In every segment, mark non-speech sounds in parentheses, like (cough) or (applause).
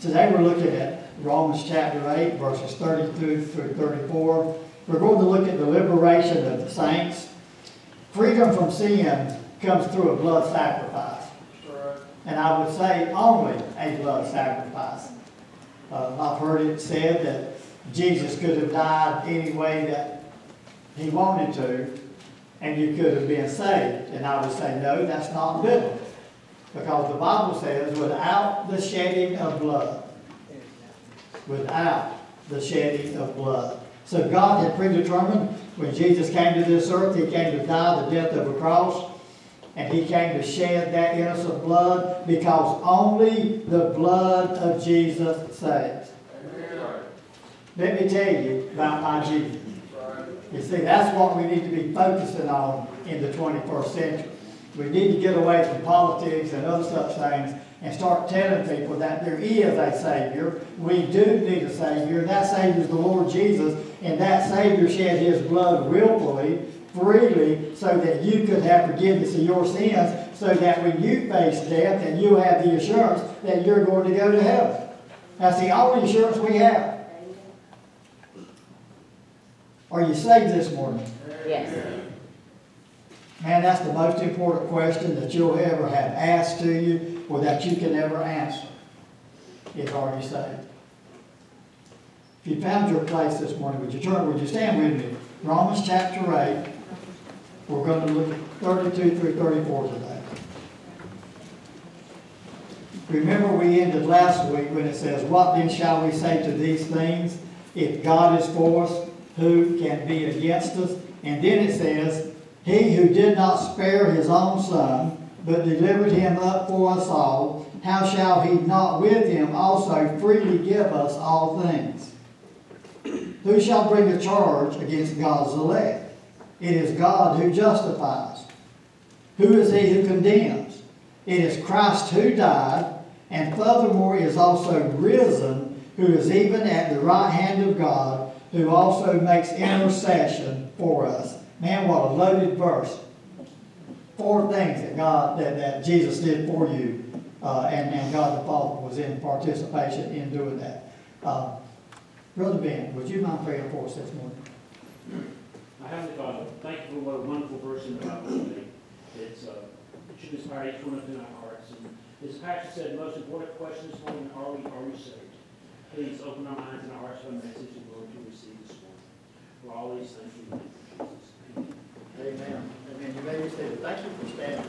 Today we're looking at Romans chapter 8, verses 32 through 34. We're going to look at the liberation of the saints. Freedom from sin comes through a blood sacrifice. And I would say only a blood sacrifice. Uh, I've heard it said that Jesus could have died any way that he wanted to, and you could have been saved. And I would say, no, that's not biblical. Because the Bible says, without the shedding of blood, without the shedding of blood. So God had predetermined when Jesus came to this earth, he came to die the death of a cross. And he came to shed that innocent blood because only the blood of Jesus saves. Let me tell you about my Jesus. You see, that's what we need to be focusing on in the 21st century. We need to get away from politics and other such things and start telling people that there is a Savior. We do need a Savior, and that Savior is the Lord Jesus, and that Savior shed His blood willfully, freely, so that you could have forgiveness of your sins, so that when you face death, and you have the assurance that you're going to go to heaven. That's the only assurance we have. Are you saved this morning? Yes. Man, that's the most important question that you'll ever have asked to you or that you can ever answer. It's you saved? If you found your place this morning, would you turn, would you stand with me? Romans chapter 8. We're going to look at 32 through 34 today. Remember we ended last week when it says, What then shall we say to these things? If God is for us, who can be against us? And then it says, He who did not spare his own son, but delivered him up for us all, how shall he not with him also freely give us all things? Who shall bring a charge against God's elect? It is God who justifies. Who is he who condemns? It is Christ who died, and furthermore is also risen, who is even at the right hand of God, who also makes intercession for us. Man, what a loaded verse. Four things that God, that, that Jesus did for you, uh, and, and God the Father was in participation in doing that. Uh, Brother Ben, would you mind praying for us this morning? My Heavenly Father, thank you for what a wonderful verse in the Bible today. It's, uh, it should inspire each one of us in our hearts. And as Pastor said, the most important question this morning, are we, are we saved? Please open our minds and our hearts to the message and Lord to receive this morning. For all these things we. Amen. Amen. You may be seated. Thank you for standing.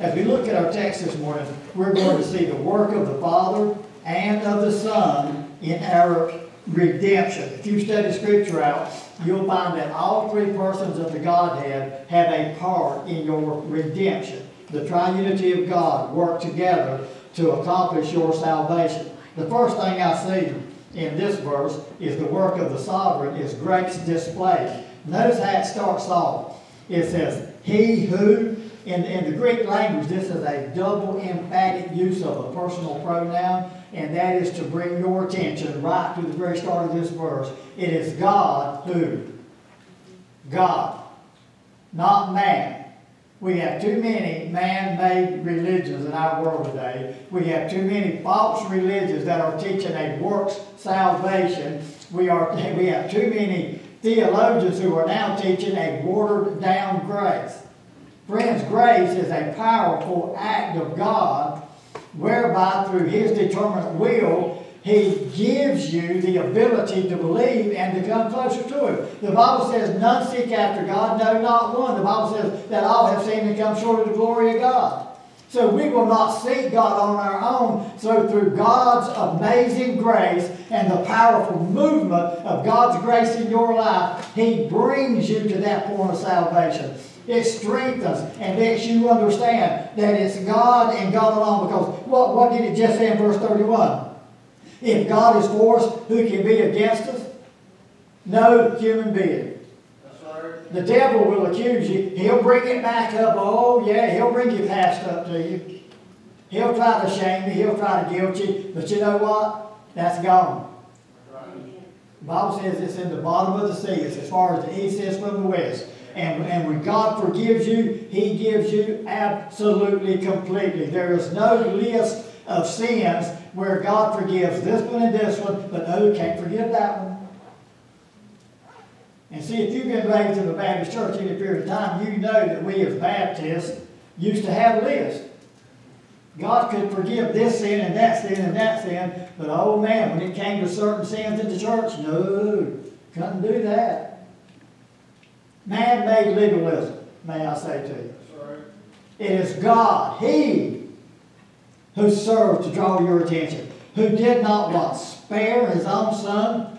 As we look at our text this morning, we're going to see the work of the Father and of the Son in our redemption. If you study Scripture out, you'll find that all three persons of the Godhead have a part in your redemption. The triunity of God work together to accomplish your salvation. The first thing I see in this verse is the work of the sovereign is grace displayed. Notice how it starts off. It says, He who, in, in the Greek language, this is a double emphatic use of a personal pronoun, and that is to bring your attention right to the very start of this verse. It is God who. God, not man. We have too many man-made religions in our world today. We have too many false religions that are teaching a works salvation. We, are, (laughs) we have too many theologians who are now teaching a watered down grace. Friends, grace is a powerful act of God whereby through his determinate will he gives you the ability to believe and to come closer to him. The Bible says, none seek after God, no, not one. The Bible says that all have seen and come short of the glory of God. So we will not seek God on our own. So through God's amazing grace and the powerful movement of God's grace in your life, He brings you to that point of salvation. It strengthens and makes you understand that it's God and God alone. Because what, what did it just say in verse 31? If God is for us, who can be against us? No human being. The devil will accuse you. He'll bring it back up. Oh, yeah, he'll bring your past up to you. He'll try to shame you. He'll try to guilt you. But you know what? That's gone. The Bible says it's in the bottom of the sea. It's as far as the east is from the west. And, and when God forgives you, He gives you absolutely, completely. There is no list of sins where God forgives this one and this one, but no, can't forgive that one. And see, if you've been raised in the Baptist church any period of time, you know that we as Baptists used to have a list. God could forgive this sin and that sin and that sin, but oh man, when it came to certain sins in the church, no, couldn't do that. Man-made legalism, may I say to you. It is God, He, who served to draw your attention, who did not what? Spare His own Son.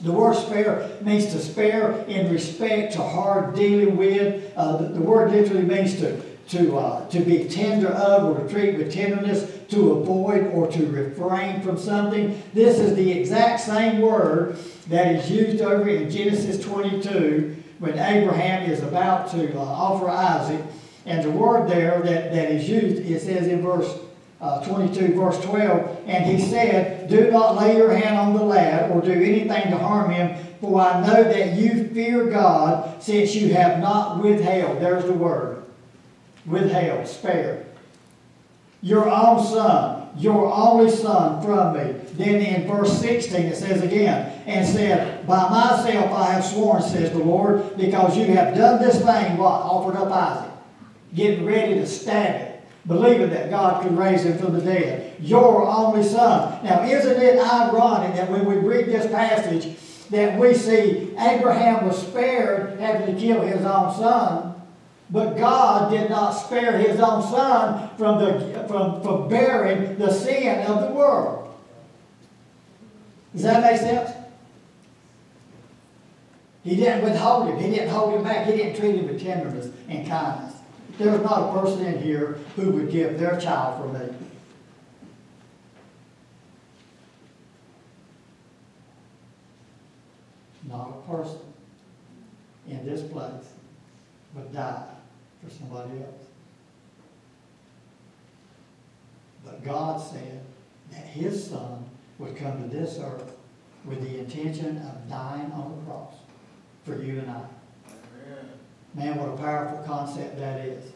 The word spare means to spare in respect to hard dealing with. Uh, the, the, word literally means to, to, uh, to be tender of or to treat with tenderness, to avoid or to refrain from something. This is the exact same word that is used over in Genesis 22 when Abraham is about to uh, offer Isaac. And the word there that, that is used, it says in verse uh, 22, verse 12, and he said, Do not lay your hand on the lad or do anything to harm him, for I know that you fear God, since you have not withheld. There's the word. Withheld, spared. Your own son, your only son from me. Then in verse 16 it says again, and said, By myself I have sworn, says the Lord, because you have done this thing, what? Offered up Isaac getting ready to stab it, believing that God could raise him from the dead. Your only son. Now, isn't it ironic that when we read this passage, that we see Abraham was spared having to kill his own son, but God did not spare his own son from, the, from, from bearing the sin of the world. Does that make sense? He didn't withhold him. He didn't hold him back. He didn't treat him with tenderness and kindness. There's not a person in here who would give their child for me. Not a person in this place would die for somebody else. But God said that His Son would come to this earth with the intention of dying on the cross for you and I. Man, what a powerful concept that is.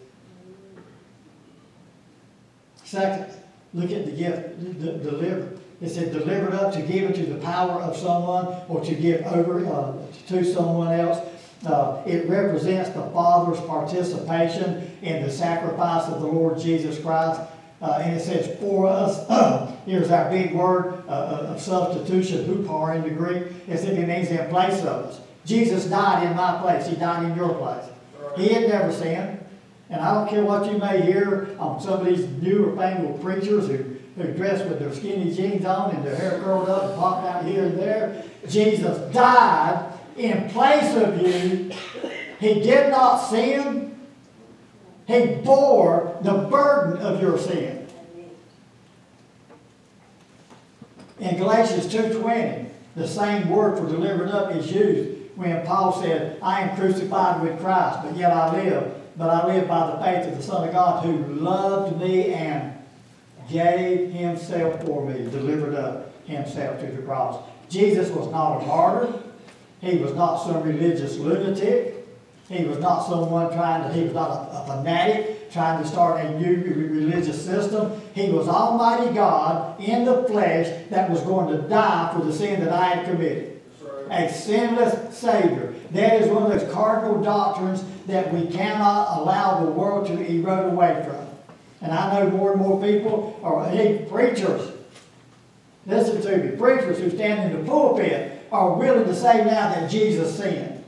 Second, look at the gift delivered. It said delivered up to give it to the power of someone or to give over uh, to someone else. Uh, it represents the Father's participation in the sacrifice of the Lord Jesus Christ. Uh, and it says for us, (clears throat) here's our big word uh, of substitution, huper in the Greek. It's, it means in place of us. Jesus died in my place. He died in your place. He had never sinned. And I don't care what you may hear on some of these newer fangled preachers who, who dress with their skinny jeans on and their hair curled up and popped out here and there. Jesus died in place of you. He did not sin. He bore the burden of your sin. In Galatians 2.20, the same word for delivered up is used when Paul said, I am crucified with Christ, but yet I live. But I live by the faith of the Son of God who loved me and gave himself for me, delivered up himself to the cross. Jesus was not a martyr. He was not some religious lunatic. He was not someone trying to, he was not a, a fanatic trying to start a new religious system. He was Almighty God in the flesh that was going to die for the sin that I had committed. A sinless Savior. That is one of those cardinal doctrines that we cannot allow the world to erode away from. And I know more and more people, or hey, preachers, listen to me, preachers who stand in the pulpit are willing to say now that Jesus sinned.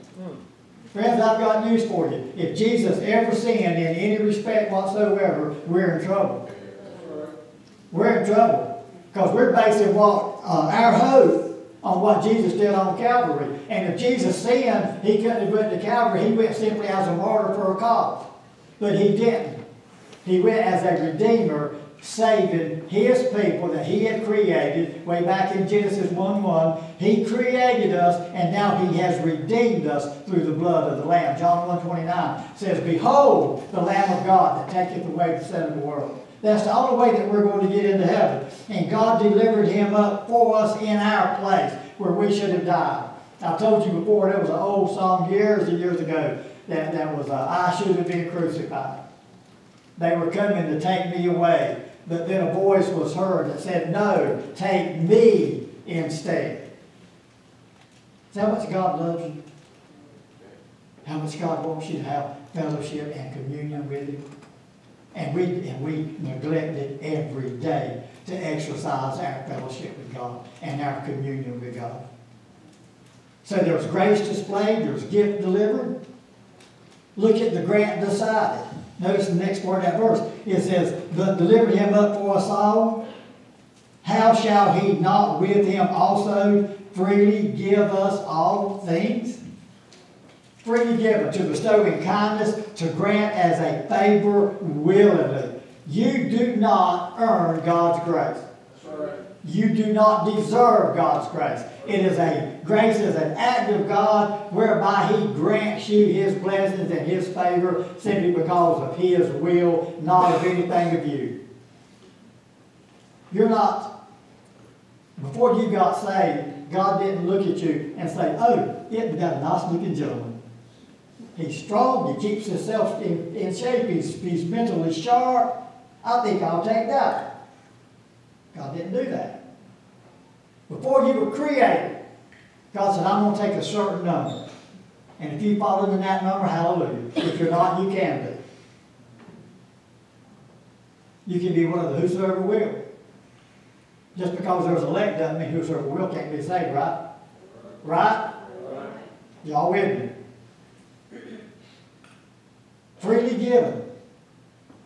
Friends, I've got news for you. If Jesus ever sinned in any respect whatsoever, we're in trouble. We're in trouble. Because we're basing what uh, our hope on what Jesus did on Calvary. And if Jesus sinned, he couldn't have went to Calvary. He went simply as a martyr for a cause. But he didn't. He went as a redeemer, saving his people that he had created way back in Genesis 1-1. He created us, and now he has redeemed us through the blood of the Lamb. John 1.29 says, Behold, the Lamb of God that taketh away the sin of the world. That's the only way that we're going to get into heaven. And God delivered him up for us in our place where we should have died. I told you before, there was an old song years and years ago that, that was, uh, I should have been crucified. They were coming to take me away. But then a voice was heard that said, No, take me instead. Is that much God loves you? How much God wants you to have fellowship and communion with Him? And we, and we neglect it every day to exercise our fellowship with God and our communion with God. So there's grace displayed, there's gift delivered. Look at the grant decided. Notice the next part of that verse. It says, But delivered him up for us all. How shall he not with him also freely give us all things? Freely given, to bestow in kindness, to grant as a favor willingly. You do not earn God's grace. You do not deserve God's grace. It is a grace is an act of God whereby He grants you His blessings and His favor simply because of His will, not of anything of you. You're not, before you got saved, God didn't look at you and say, oh, it got a nice looking gentleman. He's strong, he keeps himself in, in shape, he's, he's mentally sharp. I think I'll take that. God didn't do that. Before you were created, God said, I'm going to take a certain number. And if you fall into that number, hallelujah. If you're not, you can be. You can be one of the whosoever will. Just because there's elect doesn't mean whosoever will can't be saved, right? Right? Y'all with me? Freely given.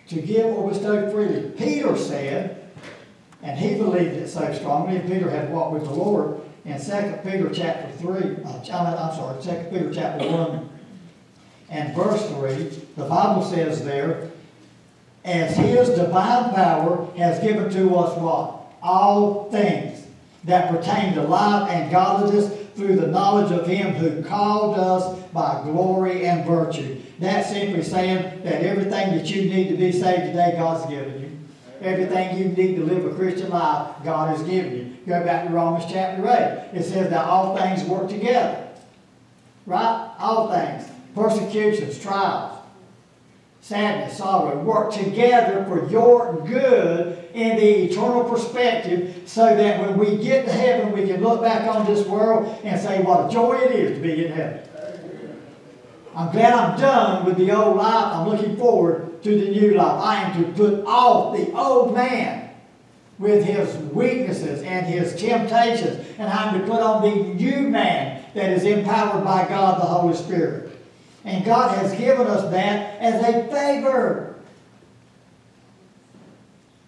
To give or bestow freely. Peter said, and he believed it so strongly, and Peter had walked with the Lord, in 2 Peter chapter 3, uh, I'm sorry, 2 Peter chapter 1 and verse 3, the Bible says there, as his divine power has given to us what? All things that pertain to life and godliness through the knowledge of him who called us by glory and virtue. That's simply saying that everything that you need to be saved today, God's given you. Everything you need to live a Christian life, God has given you. Go back to Romans chapter 8. It says that all things work together. Right? All things. Persecutions, trials, sadness, sorrow work together for your good in the eternal perspective so that when we get to heaven, we can look back on this world and say, what a joy it is to be in heaven. I'm glad I'm done with the old life. I'm looking forward to the new life. I am to put off the old man with his weaknesses and his temptations, and I'm to put on the new man that is empowered by God the Holy Spirit. And God has given us that as a favor.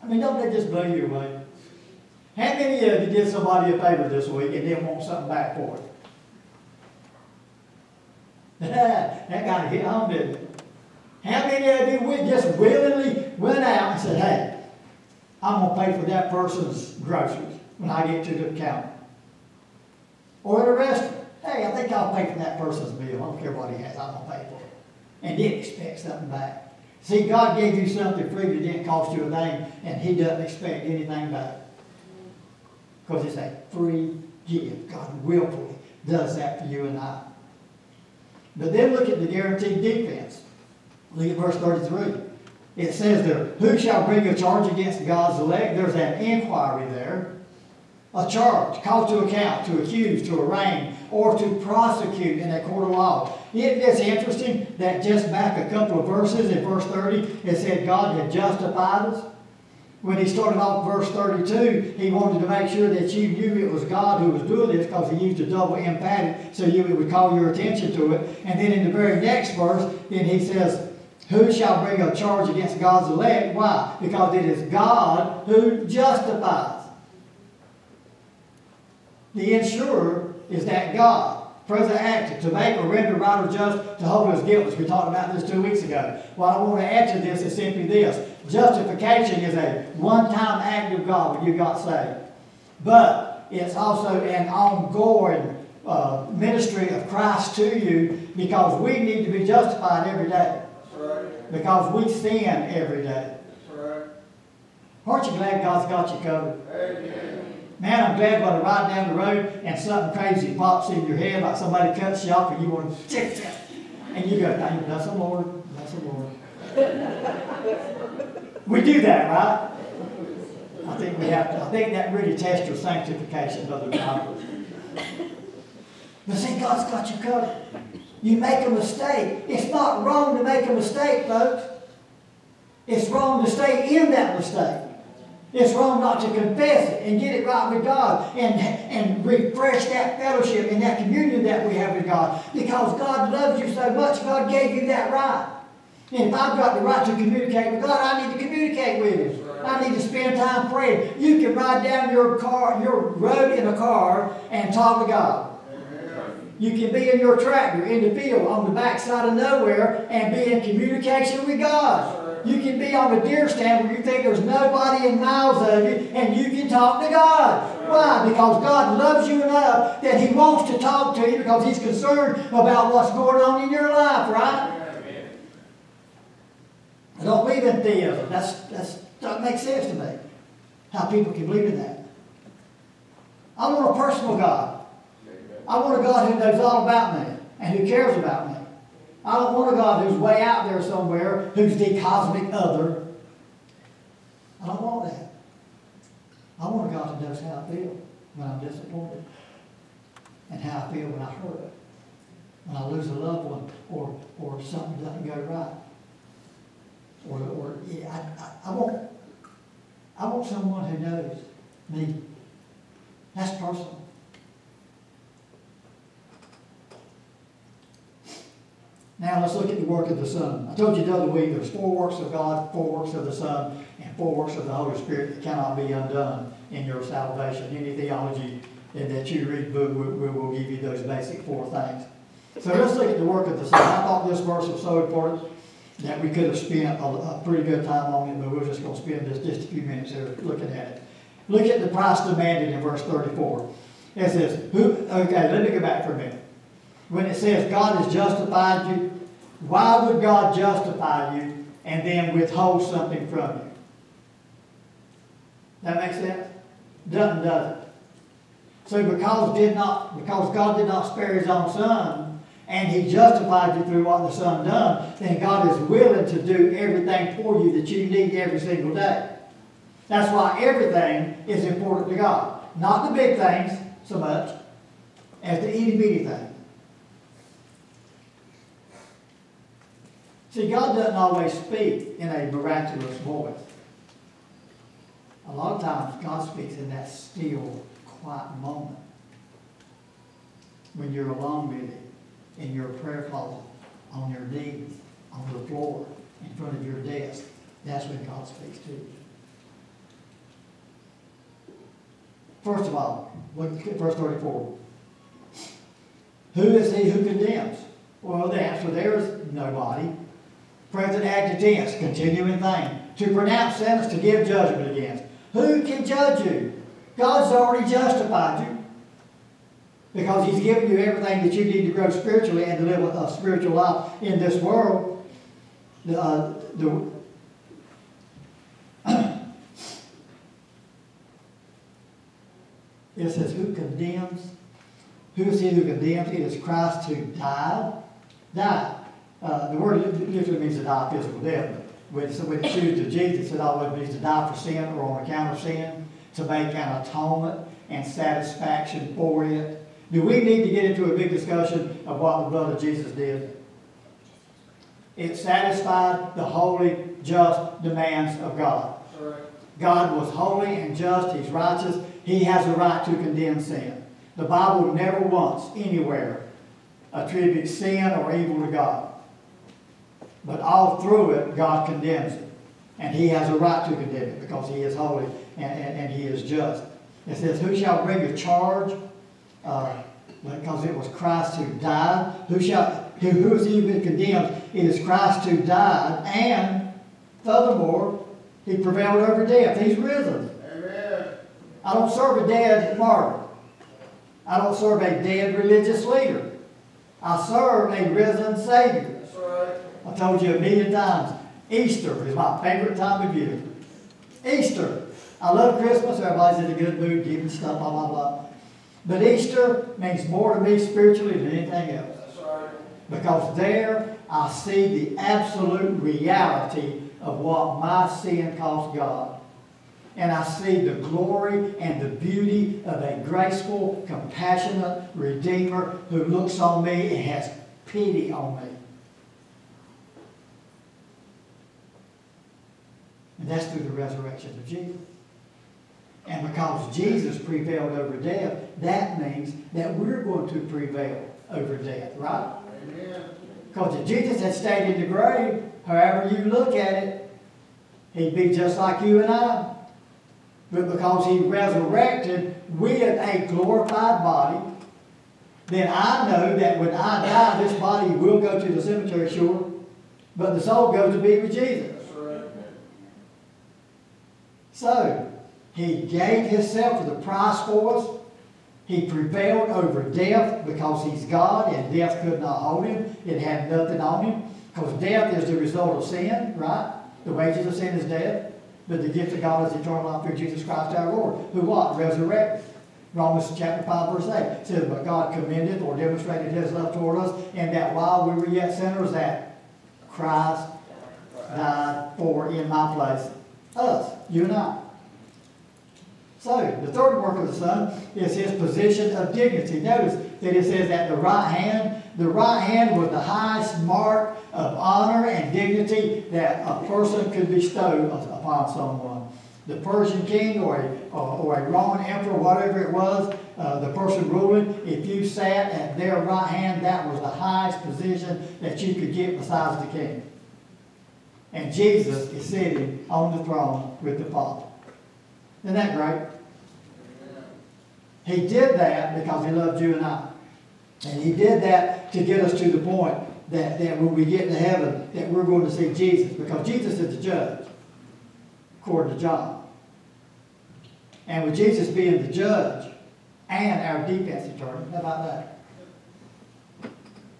I mean, don't that just blow you away? How many of you did somebody a favor this week and didn't want something back for it? (laughs) that got to hit home, didn't it? How many of you we just willingly went out and said, hey, I'm going to pay for that person's groceries when I get to the counter? Or at a restaurant, hey, I think I'll pay for that person's bill. I don't care what he has, I'm to pay for it. And didn't expect something back. See, God gave you something free that didn't cost you a thing, and He doesn't expect anything back. Because it's a free gift. God willfully does that for you and I. But then look at the guaranteed defense. Look at verse 33. It says there, Who shall bring a charge against God's elect? There's an inquiry there. A charge, called to account, to accuse, to arraign, or to prosecute in a court of law. Isn't this interesting that just back a couple of verses in verse 30, it said God had justified us? When he started off verse 32, he wanted to make sure that you knew it was God who was doing this because he used a double emphatic so you would call your attention to it. And then in the very next verse, then he says, Who shall bring a charge against God's elect? Why? Because it is God who justifies. The insurer is that God present active, to make or render right or just, to hold us guiltless. We talked about this two weeks ago. What I want to add to this is simply this. Justification is a one-time act of God when you got saved. But it's also an ongoing uh, ministry of Christ to you because we need to be justified every day. Right. Because we sin every day. Right. Aren't you glad God's got you covered? Amen. Man, I'm glad when I ride down the road and something crazy pops in your head, like somebody cuts you off and you want to tick tick. And you go, bless the Lord, bless the Lord. we do that, right? I think we have to, I think that really tests your sanctification, Brother Robert. But see, God's got you covered. You make a mistake. It's not wrong to make a mistake, folks. It's wrong to stay in that mistake. It's wrong not to confess it and get it right with God and, and refresh that fellowship and that communion that we have with God. Because God loves you so much, God gave you that right. And if I've got the right to communicate with God, I need to communicate with Him. I need to spend time praying. You can ride down your car, your road in a car and talk to God. You can be in your tractor in the field on the backside of nowhere and be in communication with God. You can be on a deer stand where you think there's nobody in miles of you and you can talk to God. Why? Because God loves you enough that He wants to talk to you because He's concerned about what's going on in your life, right? I don't believe in deism. That's, that's, that makes sense to me. How people can believe in that. I want a personal God. I want a God who knows all about me and who cares about me. I don't want a God who's way out there somewhere, who's the cosmic other. I don't want that. I want a God who knows how I feel when I'm disappointed and how I feel when I hurt, when I lose a loved one or, or something doesn't go right. Or, or yeah, I, I, I want I want someone who knows me. That's personal. Now let's look at the work of the Son. I told you the other week there's four works of God, four works of the Son, and four works of the Holy Spirit that cannot be undone in your salvation. Any theology that you read book will, will give you those basic four things. So let's look at the work of the Son. I thought this verse was so important that we could have spent a, a pretty good time on it, but we're just going to spend just, just a few minutes here looking at it. Look at the price demanded in verse 34. It says, who, okay, let me go back for a minute. When it says God has justified you, why would God justify you and then withhold something from you? That makes sense? Doesn't, does it? So because did not because God did not spare his own son and he justified you through what the son done, then God is willing to do everything for you that you need every single day. That's why everything is important to God. Not the big things so much as the itty bitty things. See, God doesn't always speak in a miraculous voice. A lot of times, God speaks in that still, quiet moment. When you're alone with Him, in your prayer closet, on your knees, on the floor, in front of your desk. That's when God speaks to you. First of all, look at verse 34. Who is he who condemns? Well, the answer there is nobody. Present active tense, continuing thing. To pronounce sentence, to give judgment against. Who can judge you? God's already justified you. Because He's given you everything that you need to grow spiritually and to live a spiritual life in this world. Uh, the, (coughs) it says, Who condemns? Who is he who condemns? It is Christ who died. Died. Uh, the word literally means to die physical death. But when, so when it chooses to Jesus, it always means to die for sin or on account of sin, to make an atonement and satisfaction for it. Do we need to get into a big discussion of what the blood of Jesus did? It satisfied the holy, just demands of God. God was holy and just. He's righteous. He has a right to condemn sin. The Bible never once, anywhere, attributes sin or evil to God. But all through it, God condemns it. And he has a right to condemn it because he is holy and, and, and he is just. It says, Who shall bring a charge? Uh, because it was Christ who died. Who shall who, who is even condemned? It is Christ who died, and furthermore, he prevailed over death. He's risen. Amen. I don't serve a dead martyr. I don't serve a dead religious leader. I serve a risen Savior. I told you a million times, Easter is my favorite time of year. Easter. I love Christmas. Everybody's in a good mood, giving stuff, blah, blah, blah. But Easter means more to me spiritually than anything else. Because there I see the absolute reality of what my sin cost God. and I see the glory and the beauty of a graceful, compassionate Redeemer who looks on me and has pity on me. And that's through the resurrection of Jesus. And because Jesus prevailed over death, that means that we're going to prevail over death, right? Amen. Because if Jesus had stayed in the grave, however you look at it, he'd be just like you and I. But because he resurrected with a glorified body, then I know that when I die, this body will go to the cemetery, sure, but the soul goes to be with Jesus. So, he gave himself for the price for us. He prevailed over death because he's God and death could not hold him. It had nothing on him. Because death is the result of sin, right? The wages of sin is death. But the gift of God is eternal life through Jesus Christ our Lord. Who what? Resurrected. Romans chapter 5 verse 8 says, But God commended or demonstrated his love toward us, and that while we were yet sinners, that Christ died for in my place. Us, you and I. So, the third work of the Son is his position of dignity. Notice that it says at the right hand. The right hand was the highest mark of honor and dignity that a person could bestow upon someone. The Persian king or a, or a Roman emperor, whatever it was, uh, the person ruling, if you sat at their right hand, that was the highest position that you could get besides the king. And Jesus is sitting on the throne with the Father. Isn't that great? He did that because he loved you and I. And he did that to get us to the point that, that when we get to heaven, that we're going to see Jesus. Because Jesus is the judge, according to John. And with Jesus being the judge and our defense attorney, how about that?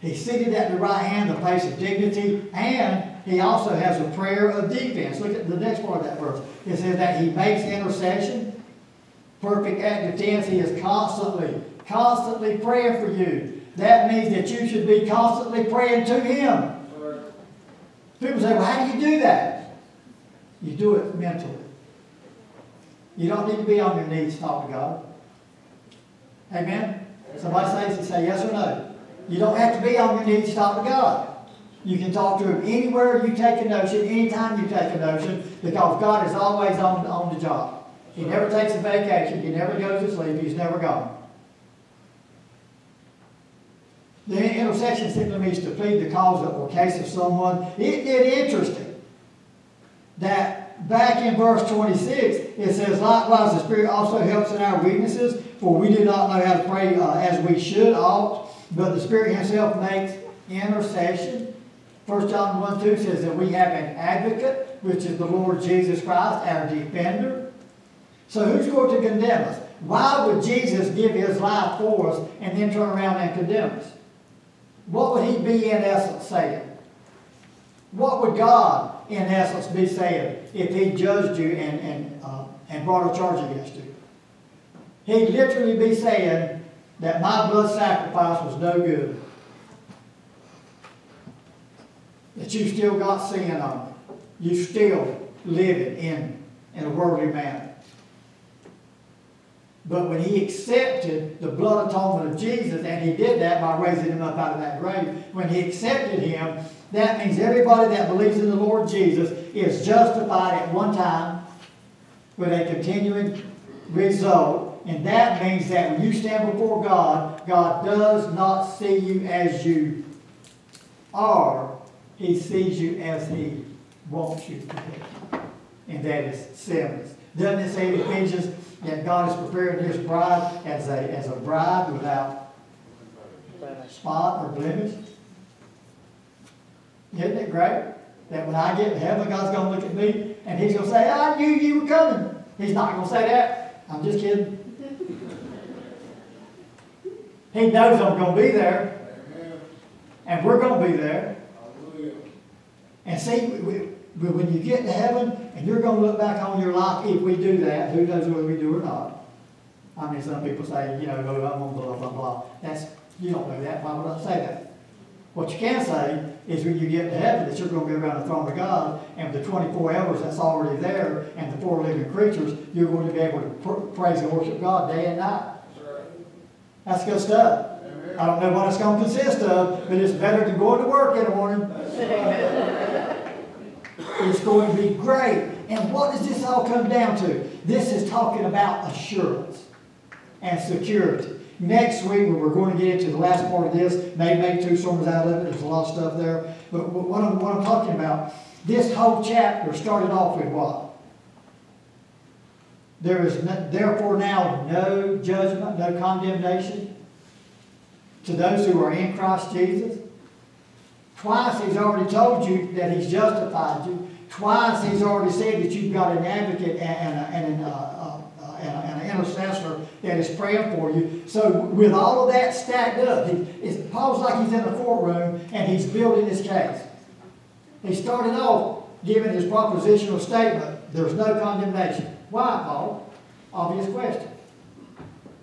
He's seated at the right hand, the place of dignity, and he also has a prayer of defense. Look at the next part of that verse. It says that he makes intercession. Perfect active tense. He is constantly, constantly praying for you. That means that you should be constantly praying to him. People say, well, how do you do that? You do it mentally. You don't need to be on your knees to talk to God. Amen? Somebody says, you say yes or no. You don't have to be on your knees to talk to God. You can talk to him anywhere you take a notion, anytime you take a notion, because God is always on, on the job. He never takes a vacation. He never goes to sleep. He's never gone. The intercession simply means to plead the cause or case of someone. It, it interesting that back in verse 26, it says, Likewise, the Spirit also helps in our weaknesses, for we do not know how to pray uh, as we should ought, but the Spirit Himself makes intercession 1 John 1 2 says that we have an advocate, which is the Lord Jesus Christ, our defender. So who's going to condemn us? Why would Jesus give his life for us and then turn around and condemn us? What would he be in essence saying? What would God in essence be saying if he judged you and, and, uh, and brought a charge against you? He'd literally be saying that my blood sacrifice was no good. That you still got sin on you. You still living in, in a worldly manner. But when he accepted the blood atonement of Jesus, and he did that by raising him up out of that grave, when he accepted him, that means everybody that believes in the Lord Jesus is justified at one time with a continuing result. And that means that when you stand before God, God does not see you as you are, he sees you as he wants you to be. And that is sinless. Doesn't it say in Ephesians that God is preparing his bride as a, as a bride without spot or blemish? Isn't it great? That when I get to heaven, God's going to look at me and he's going to say, I knew you were coming. He's not going to say that. I'm just kidding. he knows I'm going to be there. And we're going to be there. And see, when you get to heaven and you're going to look back on your life, if we do that, who knows whether we do or not. I mean, some people say, you know, oh, I'm on blah, blah, blah. That's, you don't know that. Why would I say that? What you can say is when you get to heaven, that you're gonna be around the throne of God, and the twenty-four elders that's already there, and the four living creatures, you're going to be able to pr- praise and worship God day and night. That's good stuff. I don't know what it's gonna consist of, but it's better than going to work in the morning. It's going to be great. And what does this all come down to? This is talking about assurance and security. Next week, we're going to get into the last part of this, maybe make two sermons out of it, there's a lot of stuff there. But what I'm, what I'm talking about, this whole chapter started off with what? There is no- therefore now no judgment, no condemnation to those who are in Christ Jesus. Twice he's already told you that he's justified you. Twice he's already said that you've got an advocate and, and, an, uh, uh, and, an intercessor that is praying for you. So with all of that stacked up, he, Paul's like he's in a courtroom and he's building his case. He started off giving his propositional statement, there's no condemnation. Why, Paul? Obvious question.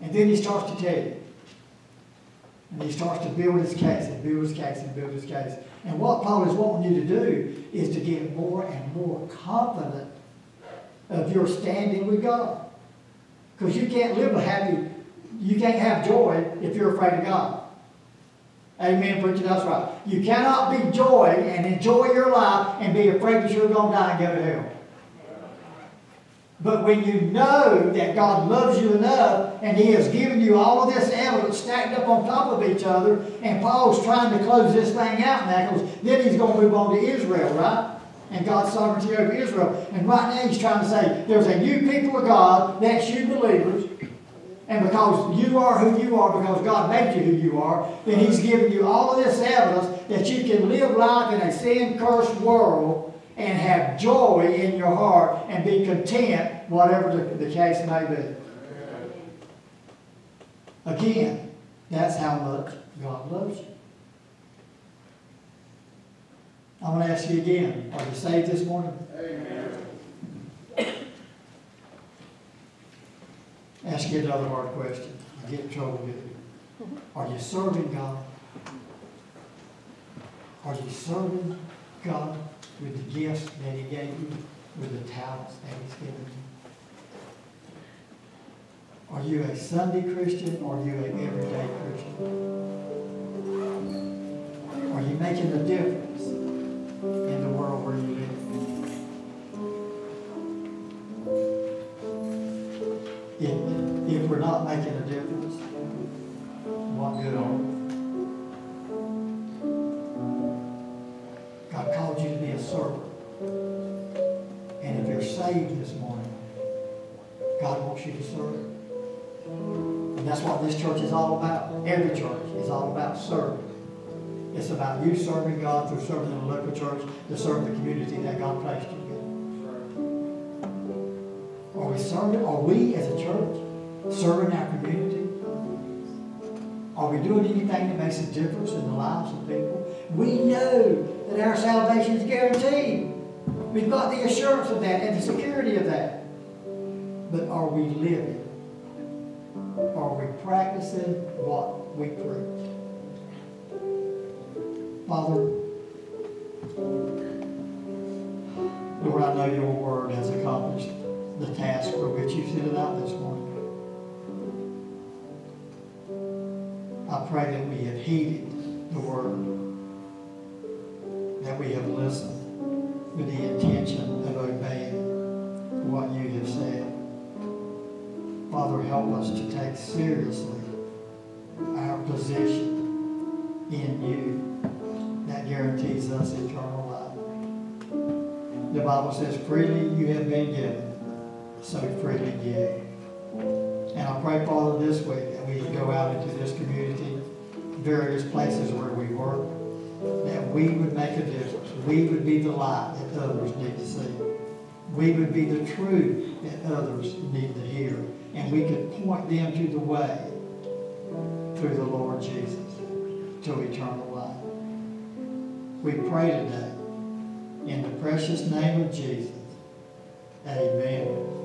And then he starts to tell you. And he starts to build his case and build his case and build his case. And what Paul is wanting you to do is to get more and more confident of your standing with God. Because you can't live a happy, you can't have joy if you're afraid of God. Amen, preacher, that's right. You cannot be joy and enjoy your life and be afraid that you're going to die and go to hell. But when you know that God loves you enough and He has given you all of this evidence stacked up on top of each other, and Paul's trying to close this thing out now, then he's going to move on to Israel, right? And God's sovereignty over Israel. And right now he's trying to say there's a new people of God, that's you believers, and because you are who you are, because God made you who you are, then He's given you all of this evidence that you can live life in a sin cursed world and have joy in your heart and be content, whatever the, the case may be. Again, that's how much God loves you. I'm going to ask you again are you saved this morning? Amen. Ask you another hard question. I get in trouble with it. Are you serving God? Are you serving God with the gifts that He gave you, with the talents that He's given you? Are you a Sunday Christian or are you an everyday Christian? Are you making a difference in the world where you live? If, if we're not making a difference, what good are we? Saved this morning, God wants you to serve. And that's what this church is all about. Every church is all about serving. It's about you serving God through serving in the local church, to serve the community that God placed you in. Are we serving? Are we as a church serving our community? Are we doing anything that makes a difference in the lives of people? We know that our salvation is guaranteed. We've got the assurance of that and the security of that. But are we living? Are we practicing what we preach? Father, Lord, I know your word has accomplished the task for which you sent it out this morning. I pray that we have heeded the word, that we have listened with the intention of obeying what you have said. Father, help us to take seriously our position in you that guarantees us eternal life. The Bible says, freely you have been given, so freely give. And I pray, Father, this week that we go out into this community, various places where we work, that we would make a difference. We would be the light that others need to see. We would be the truth that others need to hear. And we could point them to the way through the Lord Jesus to eternal life. We pray today in the precious name of Jesus. Amen.